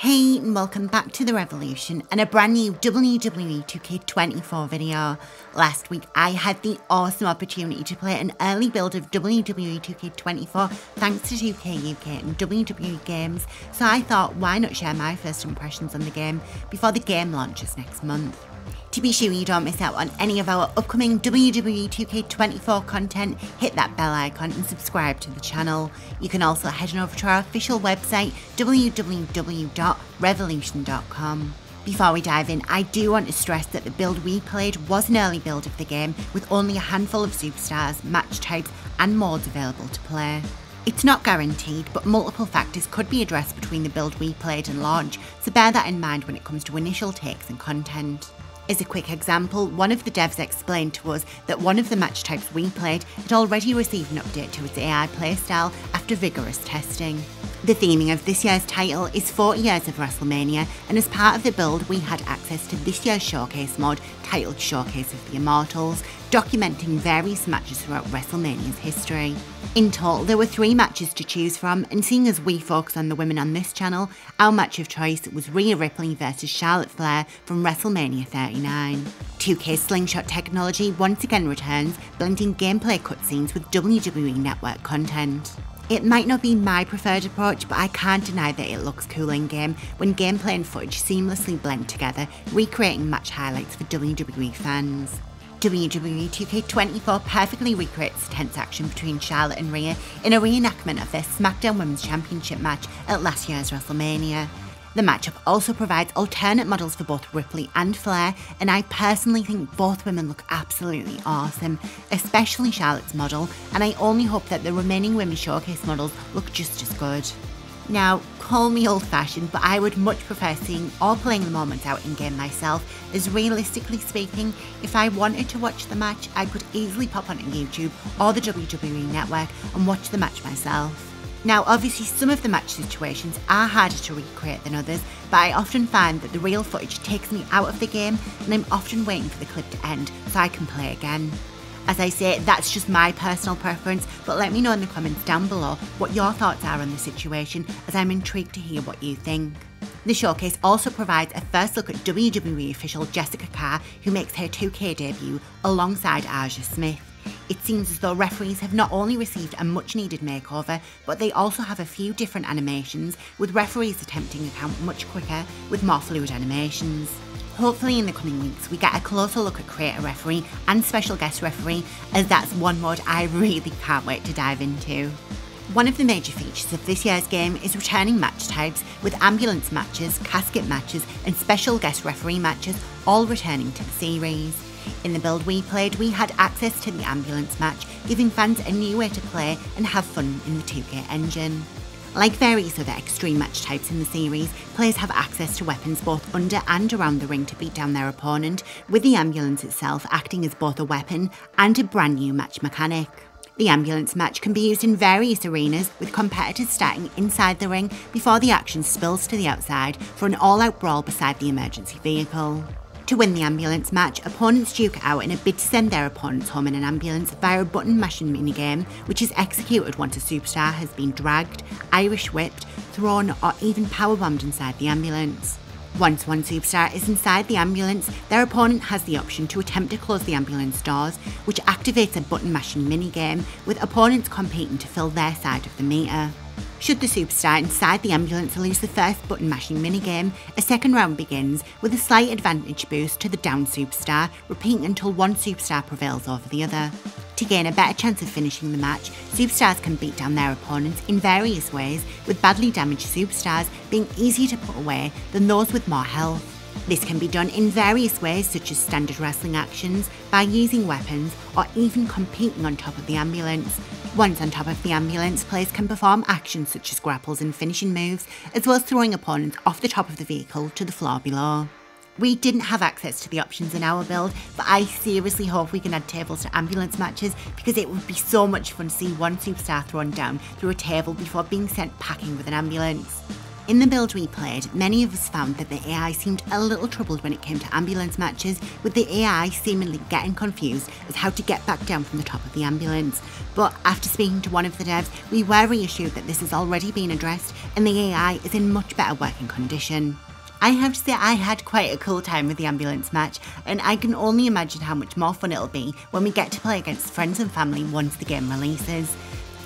Hey and welcome back to The RevELLEution and a brand new WWE 2K24 video. Last week I had the awesome opportunity to play an early build of WWE 2K24 thanks to 2K UK and WWE Games, so I thought why not share my first impressions on the game before the game launches next month. To be sure you don't miss out on any of our upcoming WWE 2K24 content, hit that bell icon and subscribe to the channel. You can also head on over to our official website www.revelleution.com. Before we dive in, I do want to stress that the build we played was an early build of the game with only a handful of superstars, match types and modes available to play. It's not guaranteed, but multiple factors could be addressed between the build we played and launch, so bear that in mind when it comes to initial takes and content. As a quick example, one of the devs explained to us that one of the match types we played had already received an update to its AI playstyle after vigorous testing. The theming of this year's title is 40 years of WrestleMania, and as part of the build, we had access to this year's showcase mod titled Showcase of the Immortals, documenting various matches throughout WrestleMania's history. In total, there were three matches to choose from, and seeing as we focus on the women on this channel, our match of choice was Rhea Ripley versus Charlotte Flair from WrestleMania 39. 2K Slingshot technology once again returns, blending gameplay cutscenes with WWE Network content. It might not be my preferred approach, but I can't deny that it looks cool in game when gameplay and footage seamlessly blend together, recreating match highlights for WWE fans. WWE 2K24 perfectly recreates the tense action between Charlotte and Rhea in a reenactment of their SmackDown Women's Championship match at last year's WrestleMania. The matchup also provides alternate models for both Ripley and Flair, and I personally think both women look absolutely awesome, especially Charlotte's model, and I only hope that the remaining women's showcase models look just as good. Now, call me old fashioned, but I would much prefer seeing or playing the moments out in game myself, as realistically speaking, if I wanted to watch the match, I could easily pop onto YouTube or the WWE network and watch the match myself. Now, obviously, some of the match situations are harder to recreate than others, but I often find that the real footage takes me out of the game and I'm often waiting for the clip to end so I can play again. As I say, that's just my personal preference, but let me know in the comments down below what your thoughts are on the situation, as I'm intrigued to hear what you think. The showcase also provides a first look at WWE official Jessica Carr, who makes her 2K debut alongside Aja Smith. It seems as though referees have not only received a much needed makeover, but they also have a few different animations, with referees attempting to count much quicker with more fluid animations. Hopefully in the coming weeks we get a closer look at creator referee and special guest referee as that's one mode I really can't wait to dive into. One of the major features of this year's game is returning match types with ambulance matches, casket matches and special guest referee matches all returning to the series. In the build we played, we had access to the ambulance match, giving fans a new way to play and have fun in the 2K engine. Like various other extreme match types in the series, players have access to weapons both under and around the ring to beat down their opponent, with the ambulance itself acting as both a weapon and a brand new match mechanic. The ambulance match can be used in various arenas, with competitors starting inside the ring before the action spills to the outside for an all out brawl beside the emergency vehicle. To win the ambulance match, opponents duke out in a bid to send their opponents home in an ambulance via a button mashing minigame, which is executed once a superstar has been dragged, Irish whipped, thrown, or even powerbombed inside the ambulance. Once one superstar is inside the ambulance, their opponent has the option to attempt to close the ambulance doors, which activates a button mashing minigame, with opponents competing to fill their side of the meter. Should the superstar inside the ambulance lose the first button mashing minigame, a second round begins with a slight advantage boost to the down superstar, repeating until one superstar prevails over the other. To gain a better chance of finishing the match, superstars can beat down their opponents in various ways, with badly damaged superstars being easier to put away than those with more health. This can be done in various ways, such as standard wrestling actions, by using weapons, or even competing on top of the ambulance. Once on top of the ambulance, players can perform actions such as grapples and finishing moves, as well as throwing opponents off the top of the vehicle to the floor below. We didn't have access to the options in our build, but I seriously hope we can add tables to ambulance matches because it would be so much fun to see one superstar thrown down through a table before being sent packing with an ambulance. In the build we played, many of us found that the AI seemed a little troubled when it came to ambulance matches, with the AI seemingly getting confused as how to get back down from the top of the ambulance. But after speaking to one of the devs, we were reassured that this has already been addressed and the AI is in much better working condition. I have to say I had quite a cool time with the ambulance match, and I can only imagine how much more fun it'll be when we get to play against friends and family once the game releases.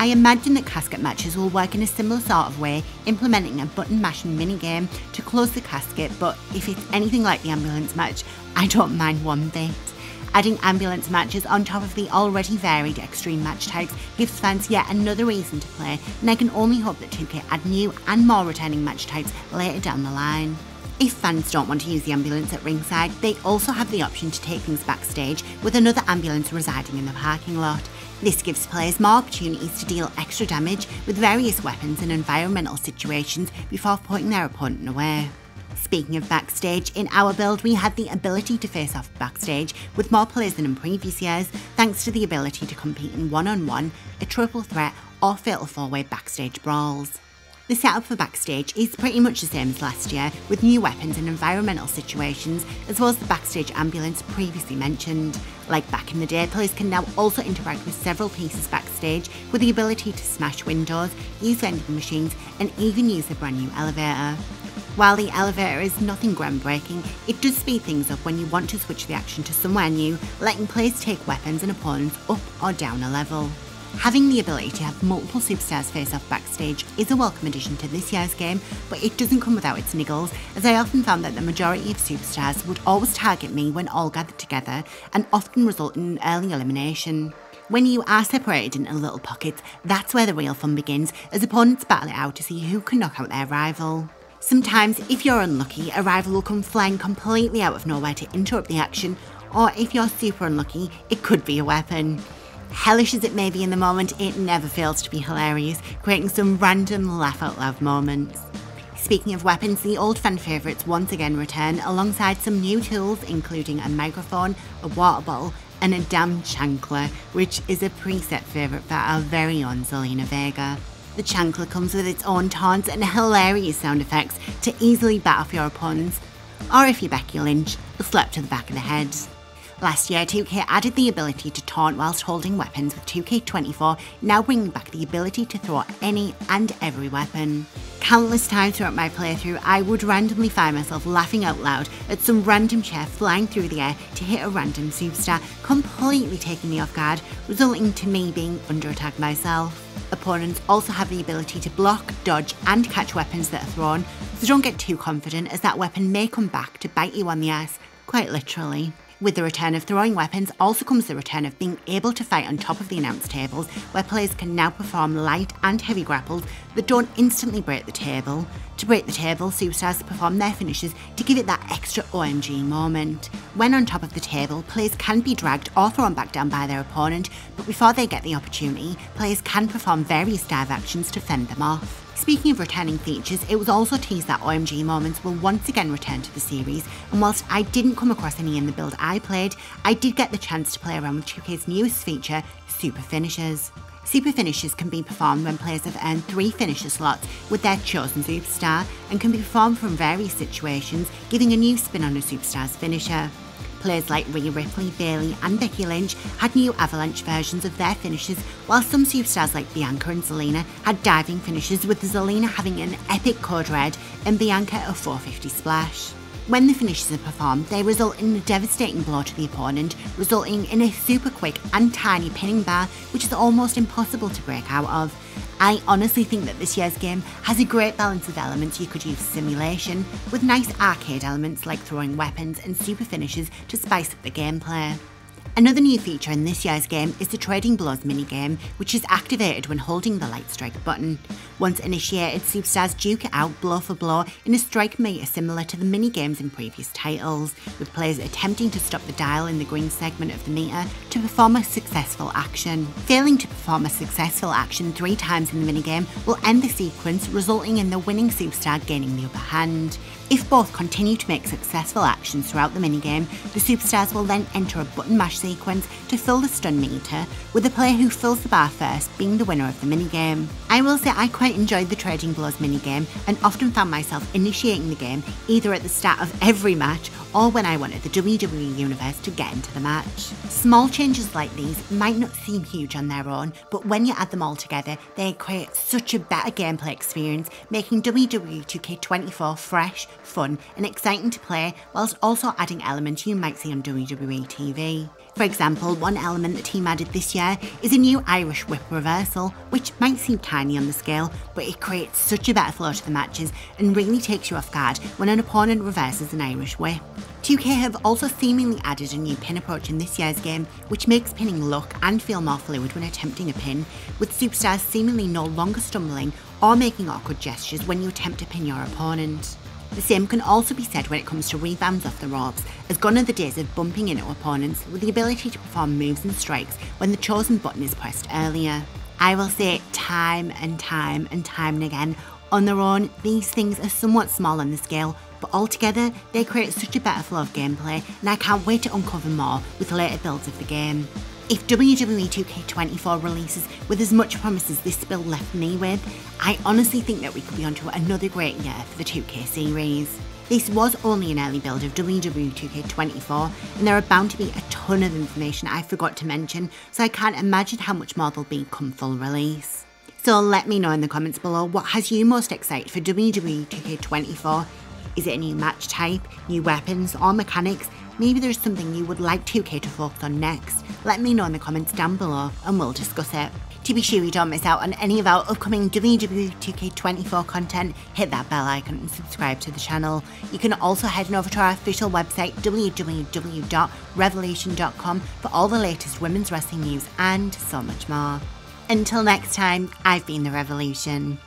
I imagine that casket matches will work in a similar sort of way, implementing a button mashing minigame to close the casket, but if it's anything like the ambulance match, I don't mind one bit. Adding ambulance matches on top of the already varied extreme match types gives fans yet another reason to play, and I can only hope that 2K add new and more returning match types later down the line. If fans don't want to use the ambulance at ringside, they also have the option to take things backstage with another ambulance residing in the parking lot. This gives players more opportunities to deal extra damage with various weapons and environmental situations before putting their opponent away. Speaking of backstage, in our build we had the ability to face off backstage with more players than in previous years, thanks to the ability to compete in one-on-one, a triple threat or fatal four-way backstage brawls. The setup for Backstage is pretty much the same as last year, with new weapons and environmental situations, as well as the Backstage ambulance previously mentioned. Like back in the day, players can now also interact with several pieces backstage, with the ability to smash windows, use vending machines, and even use a brand new elevator. While the elevator is nothing groundbreaking, it does speed things up when you want to switch the action to somewhere new, letting players take weapons and opponents up or down a level. Having the ability to have multiple superstars face off backstage is a welcome addition to this year's game, but it doesn't come without its niggles, as I often found that the majority of superstars would always target me when all gathered together and often result in an early elimination. When you are separated into little pockets, that's where the real fun begins, as opponents battle it out to see who can knock out their rival. Sometimes, if you're unlucky, a rival will come flying completely out of nowhere to interrupt the action, or if you're super unlucky, it could be a weapon. Hellish as it may be in the moment, it never fails to be hilarious, creating some random laugh out loud moments. Speaking of weapons, the old fan favourites once again return alongside some new tools including a microphone, a water bottle, and a damn chancla, which is a preset favourite for our very own Zelina Vega. The chancla comes with its own taunts and hilarious sound effects to easily bat off your opponents, or if you're Becky Lynch, a slap to the back of the head. Last year, 2K added the ability to taunt whilst holding weapons with 2K24, now bringing back the ability to throw any and every weapon. Countless times throughout my playthrough, I would randomly find myself laughing out loud at some random chair flying through the air to hit a random superstar, completely taking me off guard, resulting to me being under attack myself. Opponents also have the ability to block, dodge, and catch weapons that are thrown, so don't get too confident as that weapon may come back to bite you on the ass, quite literally. With the return of throwing weapons also comes the return of being able to fight on top of the announce tables, where players can now perform light and heavy grapples that don't instantly break the table. To break the table, superstars perform their finishes to give it that extra OMG moment. When on top of the table, players can be dragged or thrown back down by their opponent, but before they get the opportunity, players can perform various dive actions to fend them off. Speaking of returning features, it was also teased that OMG moments will once again return to the series, and whilst I didn't come across any in the build I played, I did get the chance to play around with 2K's newest feature, Super Finishes. Super Finishes can be performed when players have earned three finisher slots with their chosen superstar and can be performed from various situations, giving a new spin on a superstar's finisher. Players like Rhea Ripley, Bayley, and Becky Lynch had new Avalanche versions of their finishes, while some superstars like Bianca and Zelina had diving finishes, with Zelina having an epic code red and Bianca a 450 splash. When the finishes are performed, they result in a devastating blow to the opponent, resulting in a super quick and tiny pinning bar, which is almost impossible to break out of. I honestly think that this year's game has a great balance of elements you could use simulation, with nice arcade elements like throwing weapons and super finishes to spice up the gameplay. Another new feature in this year's game is the Trading Blows minigame, which is activated when holding the light strike button. Once initiated, superstars duke it out blow for blow in a strike meter similar to the minigames in previous titles, with players attempting to stop the dial in the green segment of the meter to perform a successful action. Failing to perform a successful action three times in the minigame will end the sequence, resulting in the winning superstar gaining the upper hand. If both continue to make successful actions throughout the minigame, the superstars will then enter a button mash to fill the stun meter, with the player who fills the bar first being the winner of the minigame. I will say I quite enjoyed the Trading Blows minigame and often found myself initiating the game either at the start of every match or when I wanted the WWE Universe to get into the match. Small changes like these might not seem huge on their own, but when you add them all together, they create such a better gameplay experience, making WWE 2K24 fresh, fun, and exciting to play, whilst also adding elements you might see on WWE TV. For example, one element the team added this year is a new Irish whip reversal, which might seem tiny on the scale, but it creates such a better flow to the matches and really takes you off guard when an opponent reverses an Irish whip. 2K have also seemingly added a new pin approach in this year's game, which makes pinning look and feel more fluid when attempting a pin, with superstars seemingly no longer stumbling or making awkward gestures when you attempt to pin your opponent. The same can also be said when it comes to rebounds off the ropes, as gone are the days of bumping into opponents with the ability to perform moves and strikes when the chosen button is pressed earlier. I will say it time and time and time and again, on their own, these things are somewhat small on the scale, but altogether, they create such a better flow of gameplay, and I can't wait to uncover more with later builds of the game. If WWE 2K24 releases with as much promise as this build left me with, I honestly think that we could be onto another great year for the 2K series. This was only an early build of WWE 2K24, and there are bound to be a ton of information I forgot to mention, so I can't imagine how much more there'll be come full release. So let me know in the comments below what has you most excited for WWE 2K24 is it a new match type, new weapons, or mechanics? Maybe there's something you would like 2K to focus on next. Let me know in the comments down below and we'll discuss it. To be sure you don't miss out on any of our upcoming WWE 2K24 content, hit that bell icon and subscribe to the channel. You can also head over to our official website www.revelleution.com for all the latest women's wrestling news and so much more. Until next time, I've been The RevELLEution.